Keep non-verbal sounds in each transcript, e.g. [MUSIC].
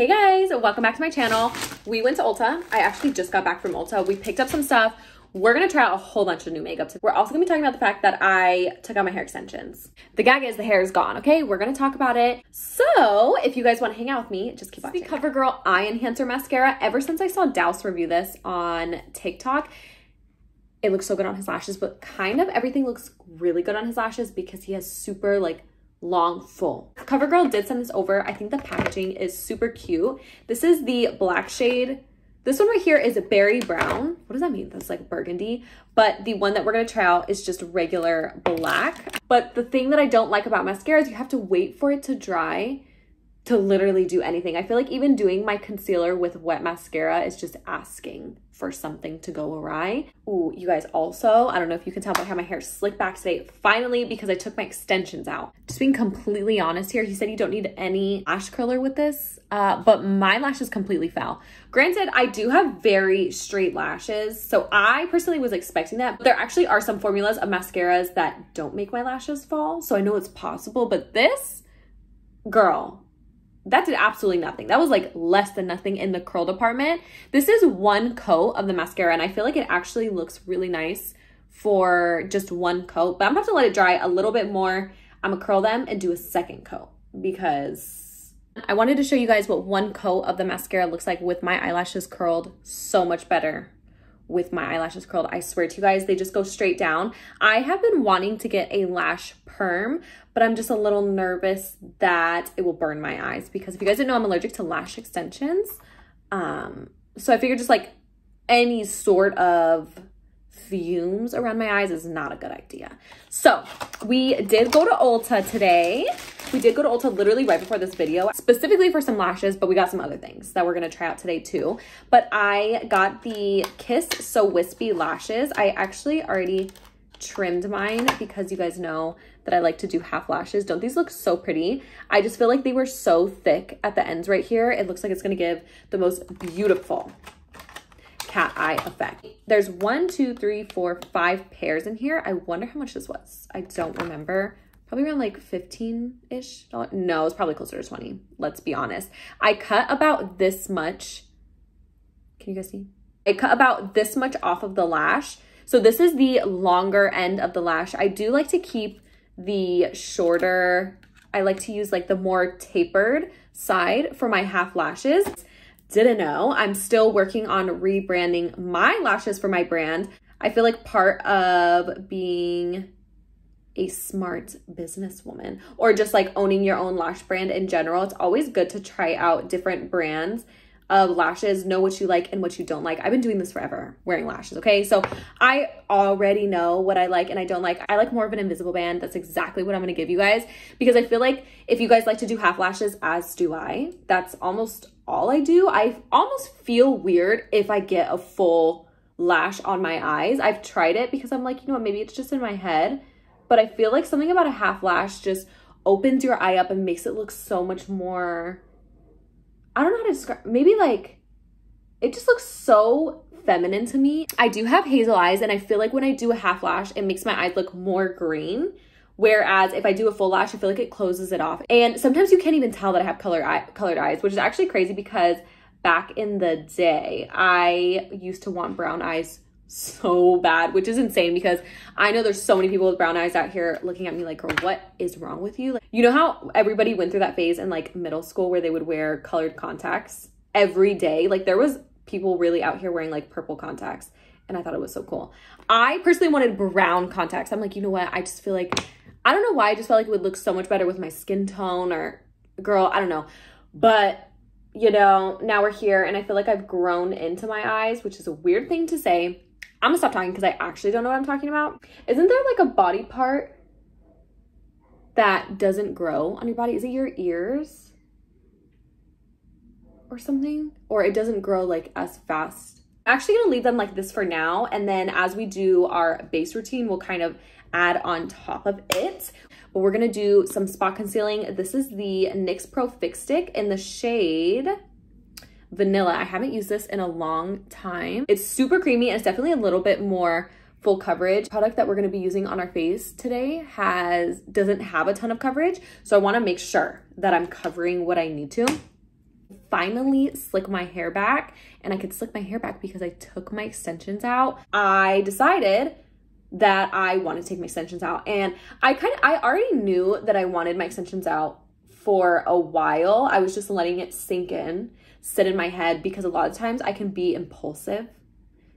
Hey guys, welcome back to my channel. We went to Ulta. I actually just got back from Ulta. We picked up some stuff. We're gonna try out a whole bunch of new makeup. We're also gonna be talking about the fact that I took out my hair extensions. The gag is the hair is gone, okay? We're gonna talk about it. So if you guys wanna hang out with me, just keep watching. The CoverGirl Eye Enhancer Mascara. Ever since I saw Douse review this on TikTok, it looks so good on his lashes, but kind of everything looks really good on his lashes because he has super like long full. CoverGirl did send this over. I think the packaging is super cute. This is the black shade this one right here is a berry brown. What does that mean? That's like burgundy. But the one that we're going to try out is just regular black. But the thing that I don't like about mascara is you have to wait for it to dry to literally do anything. I feel like even doing my concealer with wet mascara is just asking for something to go awry. Ooh, you guys also, I don't know if you can tell, but I my hair slicked back today, finally, because I took my extensions out. Just being completely honest here, he said you don't need any lash curler with this, uh, but my lashes completely fell. Granted, I do have very straight lashes, so I personally was expecting that. But there actually are some formulas of mascaras that don't make my lashes fall, so I know it's possible, but this, girl, that did absolutely nothing. That was like less than nothing in the curl department. This is one coat of the mascara and I feel like it actually looks really nice for just one coat, but I'm gonna have to let it dry a little bit more. I'm gonna curl them and do a second coat because I wanted to show you guys what one coat of the mascara looks like with my eyelashes curled so much better with my eyelashes curled. I swear to you guys, they just go straight down. I have been wanting to get a lash perm, but I'm just a little nervous that it will burn my eyes because if you guys didn't know, I'm allergic to lash extensions. Um, so I figured just like any sort of fumes around my eyes is not a good idea. So we did go to Ulta today. We did go to Ulta literally right before this video, specifically for some lashes, but we got some other things that we're gonna try out today too. But I got the Kiss So Wispy lashes. I actually already trimmed mine because you guys know that I like to do half lashes. Don't these look so pretty? I just feel like they were so thick at the ends right here. It looks like it's gonna give the most beautiful cat eye effect. There's one, two, three, four, five pairs in here. I wonder how much this was. I don't remember. Probably around like 15-ish. No, it's probably closer to 20. Let's be honest. I cut about this much. Can you guys see? I cut about this much off of the lash. So this is the longer end of the lash. I do like to keep the shorter, I like to use like the more tapered side for my half lashes didn't know, I'm still working on rebranding my lashes for my brand. I feel like part of being a smart businesswoman or just like owning your own lash brand in general, it's always good to try out different brands of lashes, know what you like and what you don't like. I've been doing this forever, wearing lashes, okay? So I already know what I like and I don't like. I like more of an invisible band. That's exactly what I'm gonna give you guys because I feel like if you guys like to do half lashes, as do I, that's almost all I do. I almost feel weird if I get a full lash on my eyes. I've tried it because I'm like, you know what, maybe it's just in my head, but I feel like something about a half lash just opens your eye up and makes it look so much more I don't know how to describe, maybe like, it just looks so feminine to me. I do have hazel eyes and I feel like when I do a half lash, it makes my eyes look more green. Whereas if I do a full lash, I feel like it closes it off. And sometimes you can't even tell that I have color eye, colored eyes, which is actually crazy because back in the day, I used to want brown eyes so bad, which is insane because I know there's so many people with brown eyes out here looking at me like, girl, what is wrong with you? Like, you know how everybody went through that phase in like middle school where they would wear colored contacts every day? Like there was people really out here wearing like purple contacts and I thought it was so cool. I personally wanted brown contacts. I'm like, you know what? I just feel like, I don't know why, I just felt like it would look so much better with my skin tone or girl, I don't know. But you know, now we're here and I feel like I've grown into my eyes, which is a weird thing to say I'm gonna stop talking because I actually don't know what I'm talking about. Isn't there like a body part that doesn't grow on your body? Is it your ears or something? Or it doesn't grow like as fast? I'm actually gonna leave them like this for now. And then as we do our base routine, we'll kind of add on top of it. But we're gonna do some spot concealing. This is the NYX Pro Fix Stick in the shade vanilla. I haven't used this in a long time. It's super creamy and it's definitely a little bit more full coverage. product that we're gonna be using on our face today has doesn't have a ton of coverage. So I wanna make sure that I'm covering what I need to. finally slick my hair back and I could slick my hair back because I took my extensions out. I decided that I wanted to take my extensions out and I kind of I already knew that I wanted my extensions out for a while. I was just letting it sink in, sit in my head because a lot of times I can be impulsive.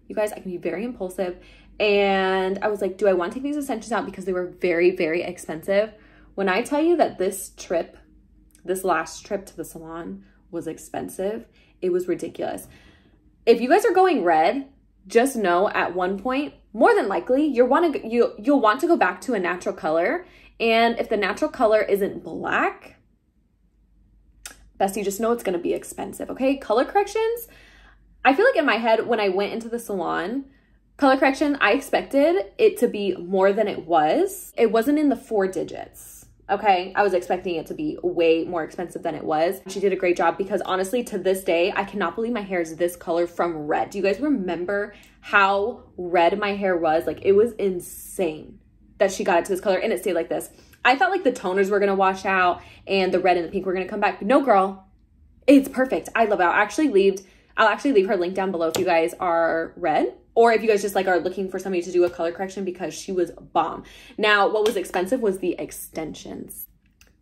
You guys, I can be very impulsive and I was like, do I want to take these extensions out because they were very very expensive? When I tell you that this trip, this last trip to the salon was expensive, it was ridiculous. If you guys are going red, just know at one point, more than likely, you're want to you you'll want to go back to a natural color. And if the natural color isn't black, bestie, just know it's gonna be expensive. Okay, color corrections. I feel like in my head when I went into the salon, color correction, I expected it to be more than it was. It wasn't in the four digits Okay, I was expecting it to be way more expensive than it was. She did a great job because honestly, to this day, I cannot believe my hair is this color from red. Do you guys remember how red my hair was? Like, it was insane that she got it to this color and it stayed like this. I thought like the toners were gonna wash out and the red and the pink were gonna come back. But no, girl, it's perfect. I love it. I'll actually leave, I'll actually leave her link down below if you guys are red or if you guys just like are looking for somebody to do a color correction because she was bomb. Now, what was expensive was the extensions.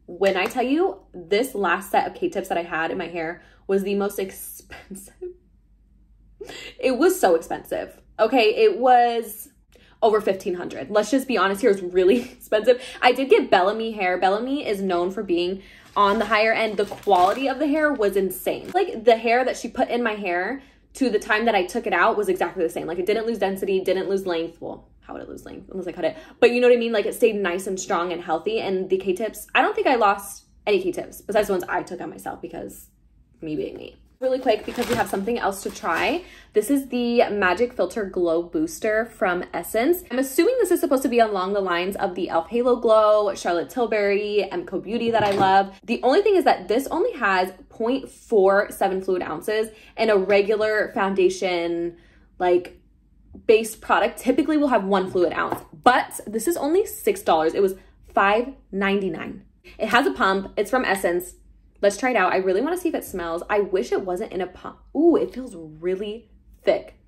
When I tell you this last set of K-tips that I had in my hair was the most [LAUGHS] expensive. it was so expensive. Okay, it was over 1500 Let's just be honest here, it's really [LAUGHS] expensive. I did get Bellami hair. Bellami is known for being on the higher end. The quality of the hair was insane. Like the hair that she put in my hair to the time that I took it out was exactly the same. Like it didn't lose density, didn't lose length. Well, how would it lose length unless I cut it? But you know what I mean? Like it stayed nice and strong and healthy. And the K-tips, I don't think I lost any K-tips besides the ones I took out myself because me being me really quick because we have something else to try. This is the Magic Filter Glow Booster from Essence. I'm assuming this is supposed to be along the lines of the e.l.f. Halo Glow, Charlotte Tilbury, MCoBeauty that I love. The only thing is that this only has 0.47 fluid ounces and a regular foundation like base product typically will have one fluid ounce, but this is only $6. It was $5.99. It has a pump. It's from Essence. Let's try it out. I really want to see if it smells. I wish it wasn't in a pump. Ooh, it feels really thick.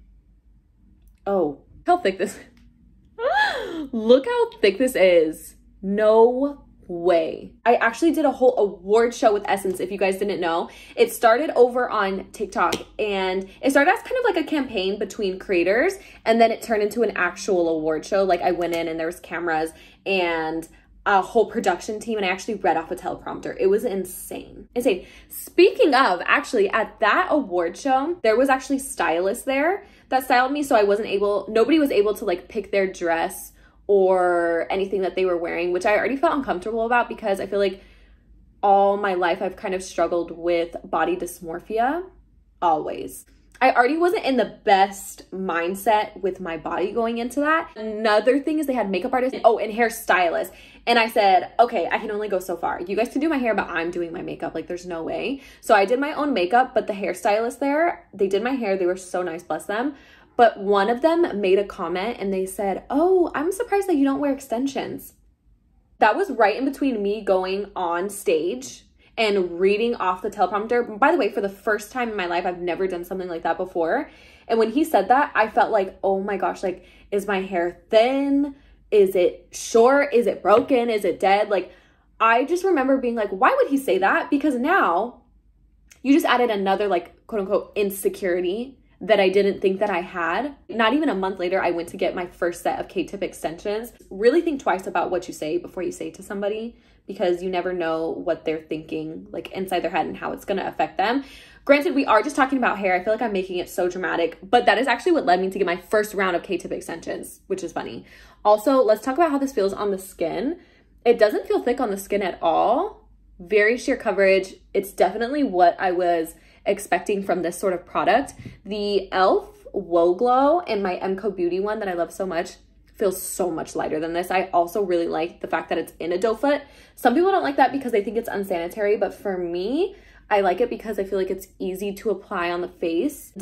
Oh, how thick this [LAUGHS] Look how thick this is. No way. I actually did a whole award show with Essence, if you guys didn't know. It started over on TikTok and it started as kind of like a campaign between creators and then it turned into an actual award show. Like I went in and there was cameras and a whole production team and I actually read off a teleprompter. It was insane. Insane. Speaking of, actually, at that award show, there was actually stylists there that styled me. So I wasn't able, nobody was able to like pick their dress or anything that they were wearing, which I already felt uncomfortable about because I feel like all my life I've kind of struggled with body dysmorphia always. I already wasn't in the best mindset with my body going into that. Another thing is they had makeup artists, oh, and hairstylists. And I said, okay, I can only go so far. You guys can do my hair, but I'm doing my makeup. Like, there's no way. So I did my own makeup, but the hairstylist there, they did my hair. They were so nice, bless them. But one of them made a comment and they said, oh, I'm surprised that you don't wear extensions. That was right in between me going on stage and reading off the teleprompter. By the way, for the first time in my life, I've never done something like that before. And when he said that, I felt like, oh my gosh, like, is my hair thin? Is it short? Is it broken? Is it dead? Like, I just remember being like, why would he say that? Because now you just added another, like, quote unquote, insecurity that I didn't think that I had. Not even a month later, I went to get my first set of K-tip extensions. Really think twice about what you say before you say to somebody because you never know what they're thinking like inside their head and how it's going to affect them. Granted, we are just talking about hair. I feel like I'm making it so dramatic, but that is actually what led me to get my first round of K-tip extensions, which is funny. Also, let's talk about how this feels on the skin. It doesn't feel thick on the skin at all. Very sheer coverage. It's definitely what I was expecting from this sort of product. The e.l.f. Halo Glow and my MCoBeauty one that I love so much feels so much lighter than this. I also really like the fact that it's in a doe foot. Some people don't like that because they think it's unsanitary, but for me, I like it because I feel like it's easy to apply on the face.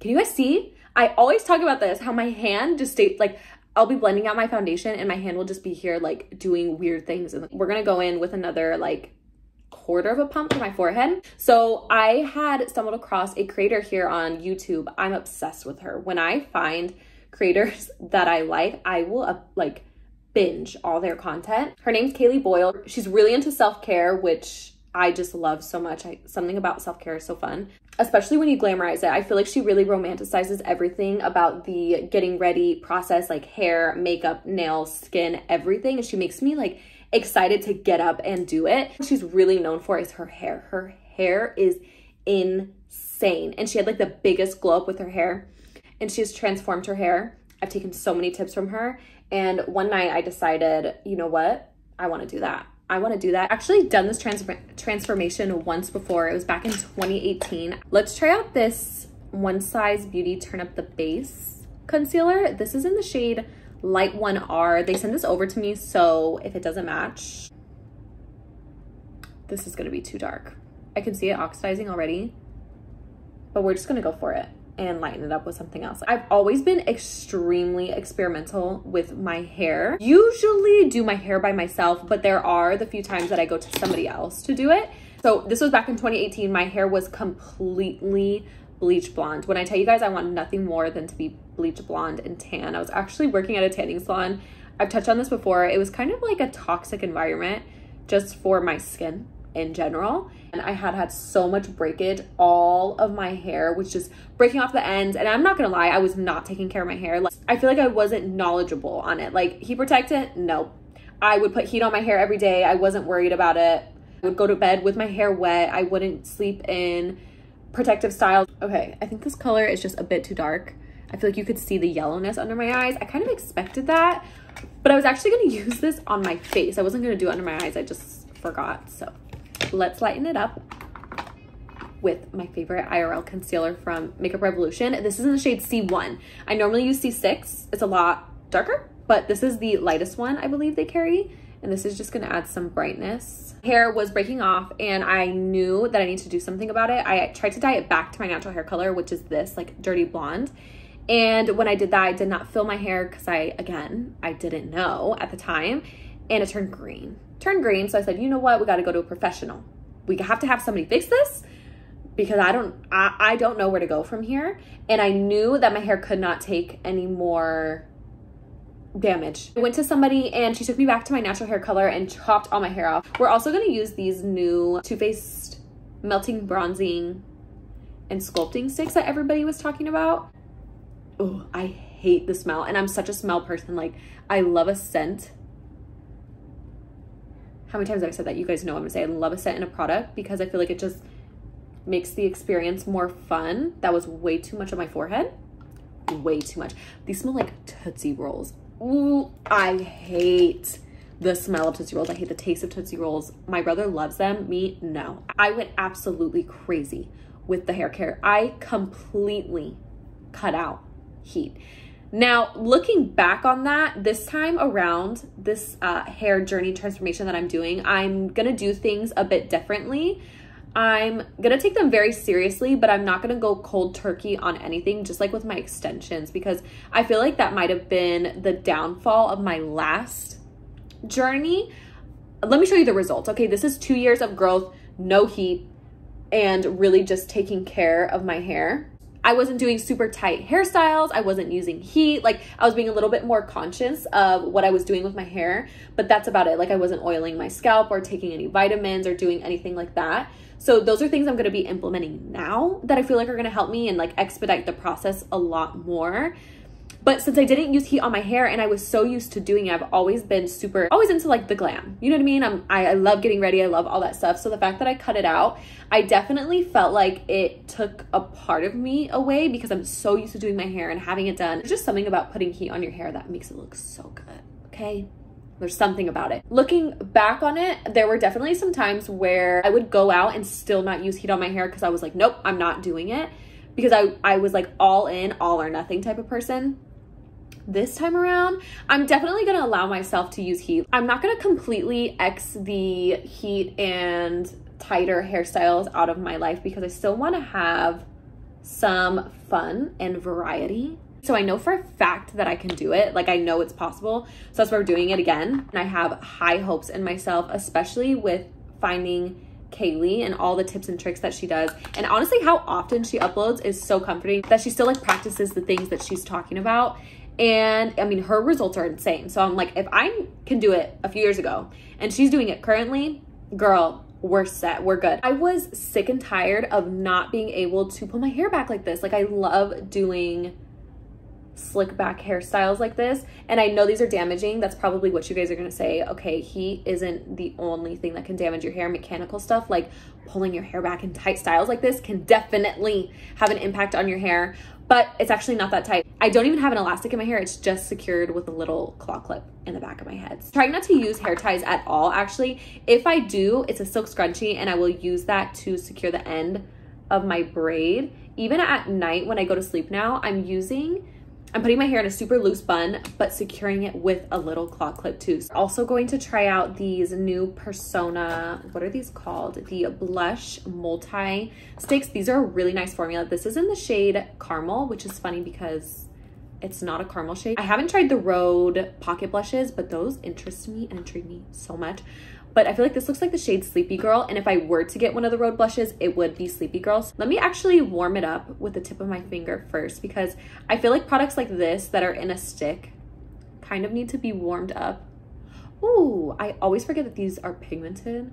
Can you guys see? I always talk about this, how my hand just stays like, I'll be blending out my foundation and my hand will just be here like doing weird things. And we're gonna go in with another like quarter of a pump to my forehead. So I had stumbled across a creator here on YouTube. I'm obsessed with her. When I find creators [LAUGHS] that I like, I will uh, like binge all their content. Her name's Kayli Boyle. She's really into self-care, which I just love so much. I, something about self-care is so fun, especially when you glamorize it. I feel like she really romanticizes everything about the getting ready process, like hair, makeup, nails, skin, everything. And she makes me like excited to get up and do it. What she's really known for is her hair. Her hair is insane. And she had like the biggest glow up with her hair and she's transformed her hair. I've taken so many tips from her. And one night I decided, you know what? I want to do that. I want to do that. Actually done this trans transformation once before. It was back in 2018. Let's try out this One Size Beauty Turn Up the Base concealer. This is in the shade Light 1R. They sent this over to me, so if it doesn't match, this is going to be too dark. I can see it oxidizing already, but we're just going to go for it and lighten it up with something else. I've always been extremely experimental with my hair. Usually do my hair by myself, but there are the few times that I go to somebody else to do it. So this was back in 2018. My hair was completely bleach blonde. When I tell you guys I want nothing more than to be bleach blonde and tan, I was actually working at a tanning salon. I've touched on this before. It was kind of like a toxic environment just for my skin in general. And I had had so much breakage. All of my hair was just breaking off the ends. And I'm not gonna lie, I was not taking care of my hair. Like, I feel like I wasn't knowledgeable on it. Like heat protectant, nope. I would put heat on my hair every day. I wasn't worried about it. I would go to bed with my hair wet. I wouldn't sleep in protective styles. Okay, I think this color is just a bit too dark. I feel like you could see the yellowness under my eyes. I kind of expected that, but I was actually gonna [LAUGHS] use this on my face. I wasn't gonna do it under my eyes. I just forgot, so let's lighten it up with my favorite IRL concealer from Makeup Revolution. This is in the shade C1. I normally use C6. It's a lot darker, but this is the lightest one I believe they carry. And this is just gonna add some brightness. Hair was breaking off and I knew that I need to do something about it. I tried to dye it back to my natural hair color, which is this like dirty blonde. And when I did that, I did not fill my hair because I, again, I didn't know at the time. And it turned green turned green. So I said, you know what? We got to go to a professional. We have to have somebody fix this because I don't, I, I don't know where to go from here. And I knew that my hair could not take any more damage. I went to somebody and she took me back to my natural hair color and chopped all my hair off. We're also going to use these new Too Faced melting bronzing and sculpting sticks that everybody was talking about. Oh, I hate the smell and I'm such a smell person. Like I love a scent how many times have I've said that you guys know I'm gonna say I love a scent in a product because I feel like it just makes the experience more fun. That was way too much on my forehead. Way too much. These smell like Tootsie Rolls. Ooh, I hate the smell of Tootsie Rolls. I hate the taste of Tootsie Rolls. My brother loves them. Me, no. I went absolutely crazy with the hair care. I completely cut out heat. Now, looking back on that, this time around, this uh, hair journey transformation that I'm doing, I'm gonna do things a bit differently. I'm gonna take them very seriously, but I'm not gonna go cold turkey on anything, just like with my extensions, because I feel like that might have been the downfall of my last journey. Let me show you the results. Okay, this is two years of growth, no heat, and really just taking care of my hair. I wasn't doing super tight hairstyles. I wasn't using heat. Like I was being a little bit more conscious of what I was doing with my hair, but that's about it. Like I wasn't oiling my scalp or taking any vitamins or doing anything like that. So those are things I'm going to be implementing now that I feel like are going to help me and like expedite the process a lot more. But since I didn't use heat on my hair and I was so used to doing it, I've always been super, always into like the glam. You know what I mean? I'm, I, I love getting ready. I love all that stuff. So the fact that I cut it out, I definitely felt like it took a part of me away because I'm so used to doing my hair and having it done. There's just something about putting heat on your hair that makes it look so good. Okay. There's something about it. Looking back on it, there were definitely some times where I would go out and still not use heat on my hair because I was like, nope, I'm not doing it. Because I, I was like all in, all or nothing type of person this time around, I'm definitely gonna allow myself to use heat. I'm not gonna completely X the heat and tighter hairstyles out of my life because I still wanna have some fun and variety. So I know for a fact that I can do it. Like I know it's possible. So that's why we're doing it again. And I have high hopes in myself, especially with finding Kayli and all the tips and tricks that she does. And honestly, how often she uploads is so comforting that she still like practices the things that she's talking about. And I mean, her results are insane. So I'm like, if I can do it a few years ago and she's doing it currently, girl, we're set, we're good. I was sick and tired of not being able to pull my hair back like this. Like I love doing slick back hairstyles like this. And I know these are damaging. That's probably what you guys are gonna say. Okay, heat isn't the only thing that can damage your hair. Mechanical stuff like pulling your hair back in tight styles like this can definitely have an impact on your hair, but it's actually not that tight. I don't even have an elastic in my hair. It's just secured with a little claw clip in the back of my head. Trying not to use hair ties at all, actually. If I do, it's a silk scrunchie and I will use that to secure the end of my braid. Even at night when I go to sleep now, I'm using I'm putting my hair in a super loose bun, but securing it with a little claw clip too. So also going to try out these new Persona, what are these called? The Blush Multi Sticks. These are a really nice formula. This is in the shade Caramel, which is funny because it's not a caramel shade. I haven't tried the Rhode Pocket Blushes, but those interest me and intrigue me so much but I feel like this looks like the shade Sleepy Girl. And if I were to get one of the Rhode blushes, it would be Sleepy Girls. Let me actually warm it up with the tip of my finger first because I feel like products like this that are in a stick kind of need to be warmed up. Ooh, I always forget that these are pigmented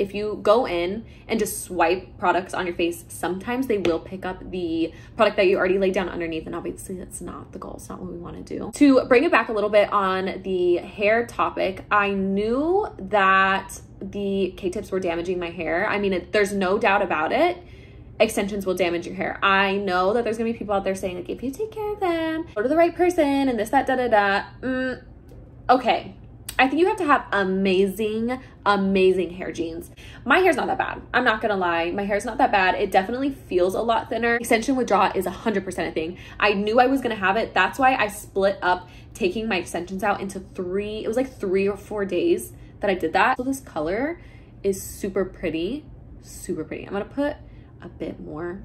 if you go in and just swipe products on your face, sometimes they will pick up the product that you already laid down underneath. And obviously that's not the goal. It's not what we want to do. To bring it back a little bit on the hair topic, I knew that the K-tips were damaging my hair. I mean, it, there's no doubt about it extensions will damage your hair. I know that there's gonna be people out there saying like, if you take care of them, go to the right person and this, that, da, da, da. Mm, okay, I think you have to have amazing, amazing hair genes. My hair's not that bad. I'm not gonna lie. My hair's not that bad. It definitely feels a lot thinner. Extension withdrawal is 100% a thing. I knew I was gonna have it. That's why I split up taking my extensions out into three, it was like three or four days that I did that. So this color is super pretty, super pretty. I'm gonna put a bit more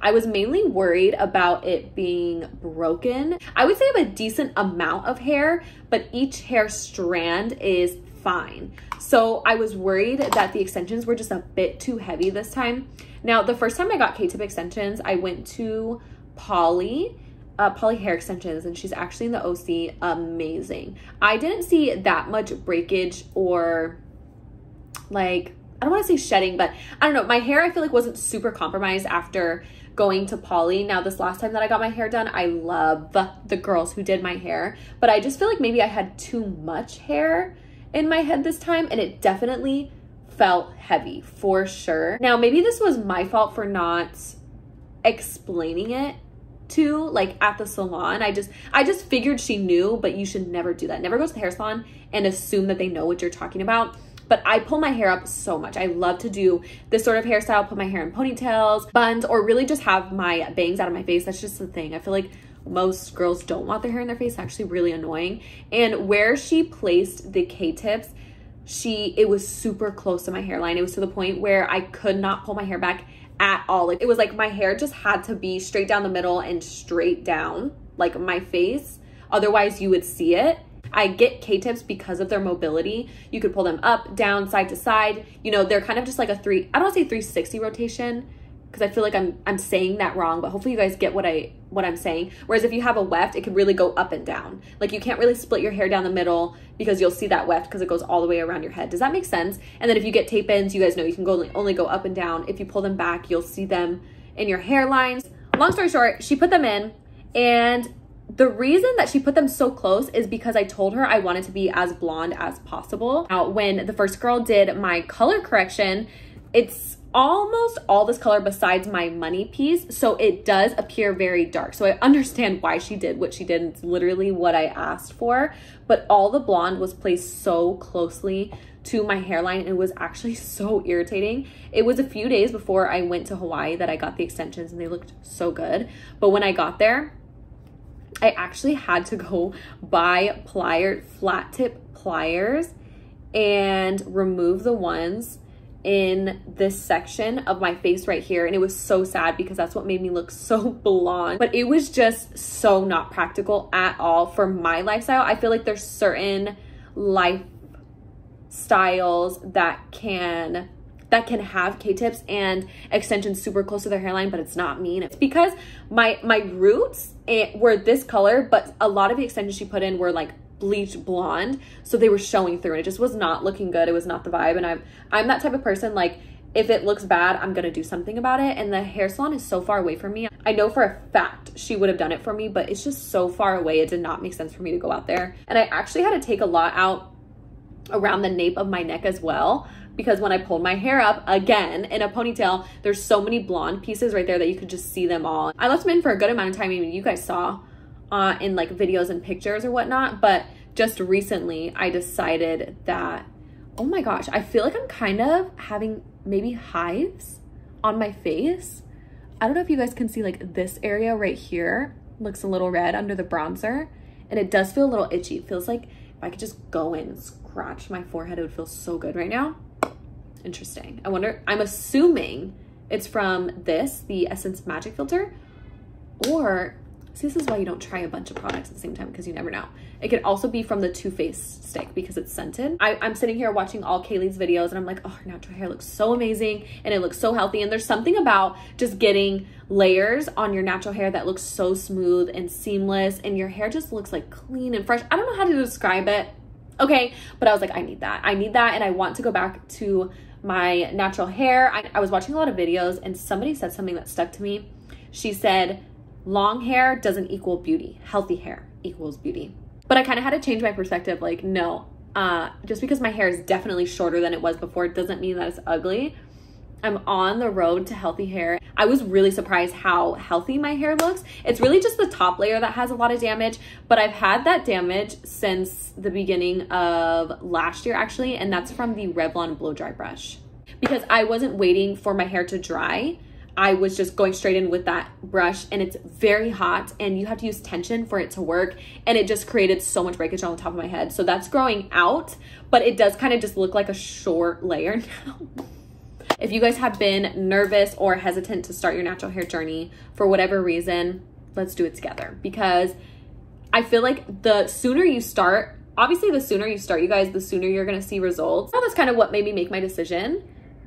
I was mainly worried about it being broken. I would say I have a decent amount of hair, but each hair strand is fine. So I was worried that the extensions were just a bit too heavy this time. Now, the first time I got K-tip extensions, I went to Polly, uh, Polly Hair Extensions, and she's actually in the OC, amazing. I didn't see that much breakage or like, I don't want to say shedding, but I don't know. My hair, I feel like wasn't super compromised after going to Polly. Now, this last time that I got my hair done, I love the girls who did my hair, but I just feel like maybe I had too much hair in my head this time, and it definitely felt heavy for sure. Now, maybe this was my fault for not explaining it to like at the salon. I just I just figured she knew, but you should never do that. Never go to the hair salon and assume that they know what you're talking about but I pull my hair up so much. I love to do this sort of hairstyle, put my hair in ponytails, buns, or really just have my bangs out of my face. That's just the thing. I feel like most girls don't want their hair in their face. It's actually really annoying. And where she placed the K-tips, she, it was super close to my hairline. It was to the point where I could not pull my hair back at all. Like it was like my hair just had to be straight down the middle and straight down like my face. Otherwise you would see it. I get K-tips because of their mobility. You could pull them up, down, side to side. You know, they're kind of just like a three, I don't say 360 rotation because I feel like I'm I'm saying that wrong, but hopefully you guys get what I what I'm saying. Whereas if you have a weft, it could really go up and down. Like you can't really split your hair down the middle because you'll see that weft because it goes all the way around your head. Does that make sense? And then if you get tape ins, you guys know you can go only go up and down. If you pull them back, you'll see them in your hairlines. Long story short, she put them in and the reason that she put them so close is because I told her I wanted to be as blonde as possible. Now, when the first girl did my color correction, it's almost all this color besides my money piece. So it does appear very dark. So I understand why she did what she did. It's literally what I asked for. But all the blonde was placed so closely to my hairline. It was actually [LAUGHS] so irritating. It was a few days before I went to Hawaii that I got the extensions and they looked so good. But when I got there, I actually had to go [LAUGHS] buy plier, flat tip pliers and remove the ones in this section of my face right here. And it was so sad because that's what made me look [LAUGHS] so blonde. But it was just so not practical at all for my lifestyle. I feel like there's certain lifestyles that can that can have K-tips and extensions super close to their hairline, but it's not mean. it's because my my roots eh, were this color, but a lot of the extensions she put in were like bleached blonde so they were showing through and it just was not looking good. It was not the vibe and i'm i'm that type of person like if it looks bad i'm gonna do something about it and the hair salon is so far away from me. I know for a fact she would have done it for me but it's just so far away it did not make sense for me to go out there. And i actually had to take a lot out around the nape of my neck as well because when I pulled my hair up again in a ponytail, there's so many blonde pieces right there that you could just see them all. I left them in for a good amount of time, even you guys saw uh, in like videos and pictures or whatnot. But just recently, I decided that, oh my gosh, I feel like I'm kind of having maybe hives on my face. I don't know if you guys can see like this area right here looks a little red under the bronzer and it does feel a little itchy. It feels like if I could just go in and scratch my forehead, it would feel so good right now. Interesting. I wonder, I'm assuming it's from this, the Essence Magic Filter, or See, this is why you don't try a bunch of products at the same time because you never know. It could also be from the Too Faced stick because it's scented. I, am sitting here watching all Kayli's videos and I'm like, oh, her natural hair looks so amazing and it looks so healthy. And there's something about just getting layers on your natural hair that looks so smooth and seamless and your hair just looks like clean and fresh. I don't know how to describe it. Okay, but I was like, I need that. I need that and I want to go back to my natural hair. I, I was watching a lot of videos and somebody said something that stuck to me. She said, long hair doesn't equal beauty. Healthy hair equals beauty. But I kind of had to change my perspective. Like, no, uh, just because my hair is definitely shorter than it was before, doesn't mean that it's ugly. I'm on the road to healthy hair. I was really surprised how healthy my hair looks. It's really just the top layer that has a lot of damage, but I've had that damage since the beginning of last year actually, and that's from the Revlon blow dry brush. Because I wasn't waiting for my hair to dry I was just going straight in with that brush and it's very hot and you have to use tension for it to work and it just created so much breakage on the top of my head. So that's growing out, but it does kind of just look like a short layer [LAUGHS] now. If you guys have been nervous or hesitant to start your natural hair journey for whatever reason, let's do it together because I feel like the sooner you start, obviously the sooner you start, you guys, the sooner you're gonna see results. Well, that's kind of what made me make my decision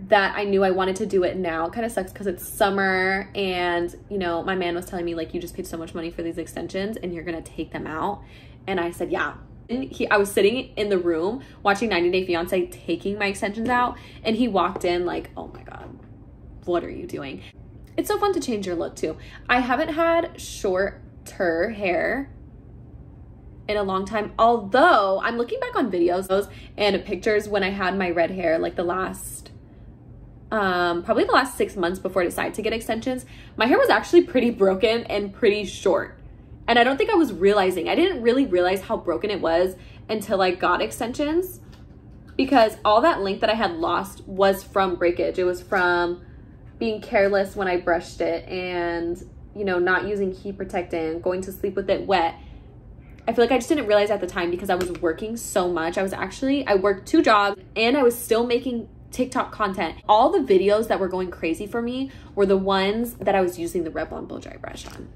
that I knew I wanted to do it now. It kind of sucks because it's summer and, you know, my man was telling me like, you just paid so much money for these extensions and you're to take them out. And I said, yeah. He, I was sitting in the room watching 90 Day Fiance taking my extensions out and he walked in like, oh my God, what are you doing? It's so fun to change your look too. I haven't had shorter hair in a long time. Although I'm looking back on videos and pictures when I had my red hair, like the last um, probably the last six months before I decided to get extensions, my hair was actually pretty broken and pretty short. And I don't think I was realizing, I didn't really realize how broken it was until I got extensions because all that length that I had lost was from breakage. It was from being careless when I brushed it and, you know, not using heat protectant, going to sleep with it wet. I feel like I just didn't realize at the time because I was working so much. I was actually, I worked two jobs and I was still making TikTok content. All the videos that were going crazy for me were the ones that I was using the Revlon blow dry brush on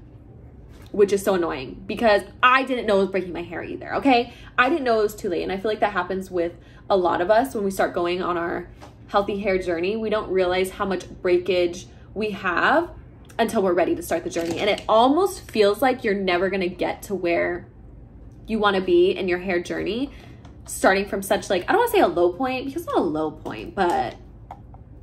which is so annoying because I didn't know it was breaking my hair either, okay? I didn't know it was too late. And I feel like that happens with a lot of us when we start going on our healthy hair journey. We don't realize how much breakage we have until we're ready to start the journey. And it almost feels like you're never gonna get to where you wanna be in your hair journey starting from such like, I don't want to say a low point because it's not a low point, but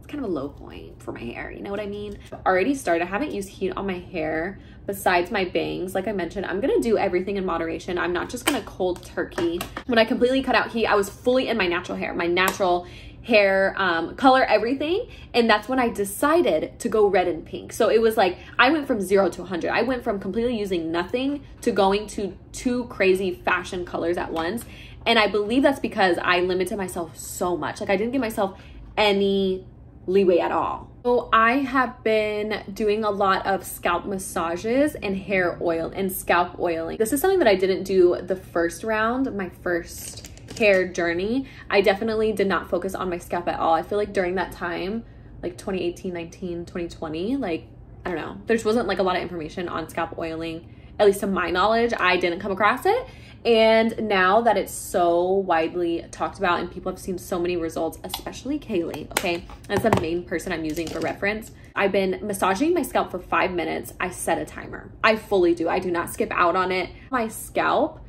it's kind of a low point for my hair. You know what I mean? Already started. I haven't used heat on my hair besides my bangs. Like I mentioned, I'm going to do everything in moderation. I'm not just going to cold turkey. When I completely cut out heat, I was fully in my natural hair, my natural hair um, color, everything. And that's when I decided to go red and pink. So it was like, I went from zero to 100. I went from completely using nothing to going to two crazy fashion colors at once. And I believe that's because I limited myself so much. Like I didn't give myself any leeway at all. So I have been doing a lot of scalp massages and hair oil and scalp oiling. This is something that I didn't do the first round, my first hair journey. I definitely did not focus on my scalp at all. I feel like during that time, like 2018, 19, 2020, like, I don't know, there just wasn't like a lot of information on scalp oiling at least to my knowledge, I didn't come across it. And now that it's so widely talked about and people have seen so many results, especially Kayli, okay, that's the main person I'm using for reference. I've been massaging my scalp for five minutes. I set a timer. I fully do. I do not skip out on it. My scalp,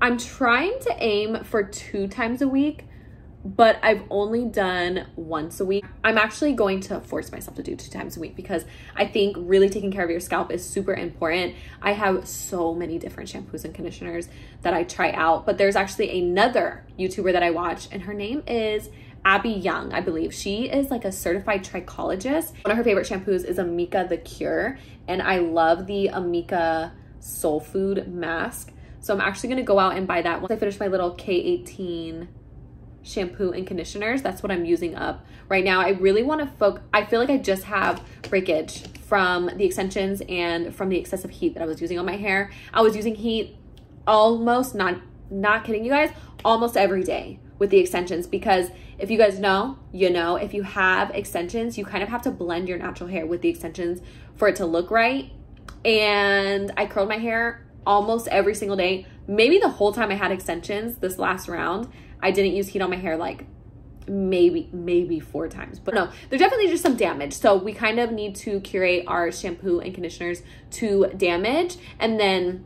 I'm trying to aim for two times a week but I've only done once a week. I'm actually going to force myself to do two times a week because I think really taking care of your scalp is super important. I have so many different shampoos and conditioners that I try out, but there's actually another YouTuber that I watch, and her name is Abbey Yung, I believe. She is like a certified trichologist. One of her favorite shampoos is Amika The Kure, and I love the Amika Soul Food Mask. So I'm actually gonna go out and buy that once I finish my little K18 shampoo and conditioners. That's what I'm using up right now. I really want to focus. I feel like I just have breakage from the extensions and from the excessive heat that I was using on my hair. I was using heat almost, not, not kidding you guys, almost every day with the extensions because if you guys know, you know, if you have extensions, you kind of have to blend your natural hair with the extensions for it to look right. And I curled my hair almost every single day. Maybe the whole time I had extensions this last round. I didn't use heat on my hair like maybe maybe four times but no there's definitely just some damage. So we kind of need to curate our shampoo and conditioners to damage. And then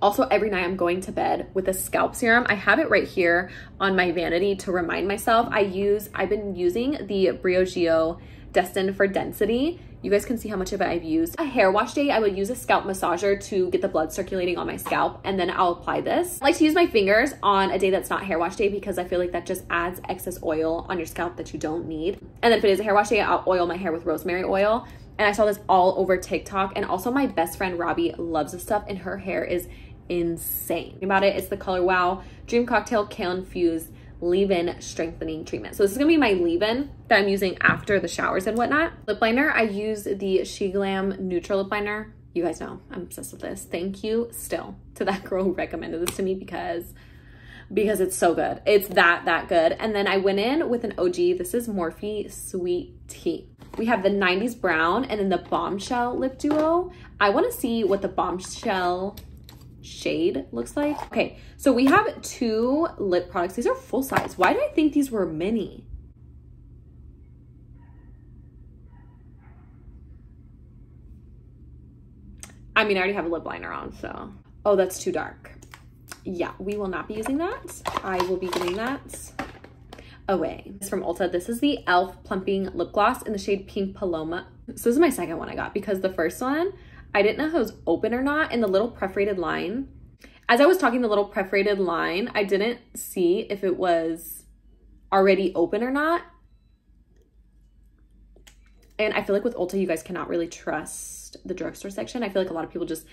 also every night i'm going to bed with a scalp serum. I have it right here on my vanity to remind myself i use i've been using the briogeo destined for density you guys can see how much of it I've used. A hair wash day, I would use a scalp massager to get the blood circulating on my scalp and then I'll apply this. I like to use my fingers on a day that's not hair wash day because I feel like that just adds excess oil on your scalp that you don't need. And then if it is a hair wash day, I'll oil my hair with rosemary oil. And I saw this all over TikTok and also my best friend Robbie loves this stuff and her hair is insane. About it, it's the Color Wow Dream Cocktail Kale Infused leave-in strengthening treatment. So this is gonna be my leave-in that I'm using after the showers and whatnot. Lip liner, I use the She Glam Neutral Lip Liner. You guys know I'm obsessed with this. Thank you still to that [LAUGHS] girl who recommended this to me because because it's so good. It's that, that good. And then I went in with an OG. This is Morphe Sweet Tea. We have the 90s Brown and then the Bombshell Lip Duo. I want to see what the Bombshell shade looks like. Okay, so we have two lip products. These are full size. Why did I think these were mini? I mean, I already have a lip liner on, so. Oh, that's too dark. Yeah, we will not be using that. I will be giving that away. It's from Ulta. This is the e.l.f. Plumping Lip Gloss in the shade Pink Paloma. So this is my second one I got because the first one I didn't know if it was open or not in the little perforated line. As I was talking the little perforated line, I didn't see if it was already open or not. And I feel like with Ulta, you guys cannot really trust the drugstore section. I feel like a lot of people just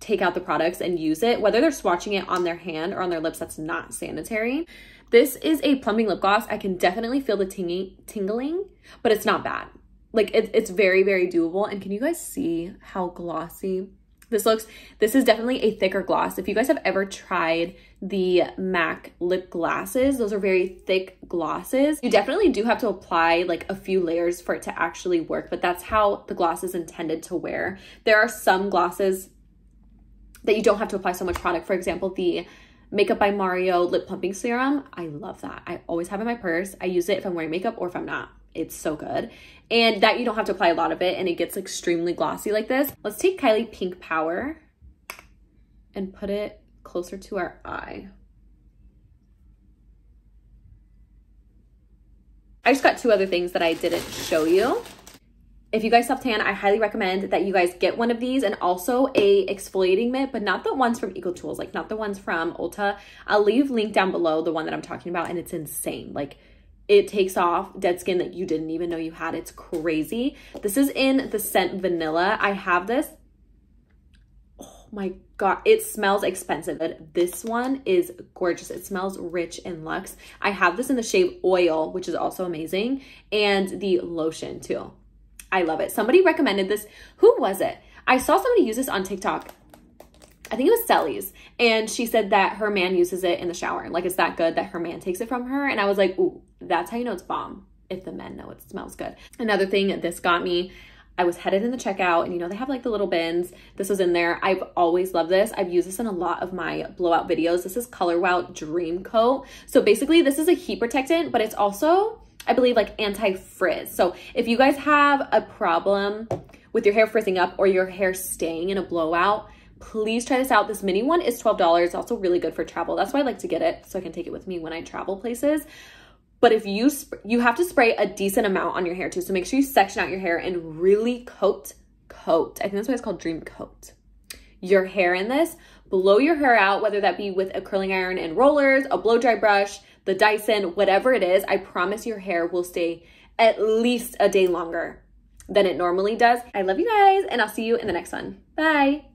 take out the products and use it. Whether they're swatching it on their hand or on their lips, that's not sanitary. This is a plumping lip gloss. I can definitely feel the ting tingling, but it's not bad like it, it's very very doable and can you guys see how glossy this looks this is definitely a thicker gloss if you guys have ever tried the mac lip glasses those are very thick glosses you definitely do have to apply like a few layers for it to actually work but that's how the gloss is intended to wear there are some glosses that you don't have to apply so much product for example the Makeup by Mario Lip Plumping Serum. I love that. I always have in my purse. I use it if I'm wearing makeup or if I'm not. It's so good. And that you don't have to apply a lot of it and it gets extremely glossy like this. Let's take Kylie Pink Power and put it closer to our eye. I just got two other things that I didn't show you. If you guys self tan, I highly recommend that you guys get one of these and also a exfoliating mitt, but not the ones from EcoTools, like not the ones from Ulta. I'll leave link down below the one that I'm talking about and it's insane. Like it takes off dead skin that you didn't even know you had. It's crazy. This is in the scent vanilla. I have this. Oh my God, it smells expensive. But this one is gorgeous. It smells rich and luxe. I have this in the shade oil, which is also amazing, and the lotion too. I love it. Somebody recommended this. Who was it? I saw somebody use this on TikTok I think it was Sally's, and she said that her man uses it in the shower. Like it's that good that her man takes it from her. And I was like, ooh, that's how you know it's bomb if the men know it smells good. Another thing this got me, I was headed in the checkout and you know, they have like the little bins. This was in there. I've always loved this. I've used this in a lot of my blowout videos. This is Color Wow Dream Coat. So basically this is a heat protectant, but it's also, I believe like anti-frizz. So if you guys have a problem with your hair frizzing up or your hair staying in a blowout, please try this out. This mini one is $12. It's also really good for travel. That's why I like to get it so I can take it with me when I travel places. But if you, you have to spray a decent amount on your hair too. So make sure you section out your hair and really coat, coat. I think that's why it's called Dream Coat. Your hair in this, blow your hair out, whether that be with a curling iron and rollers, a blow dry brush, the Dyson, whatever it is, I promise your hair will stay at least a day longer than it normally does. I love you guys and I'll see you in the next one. Bye.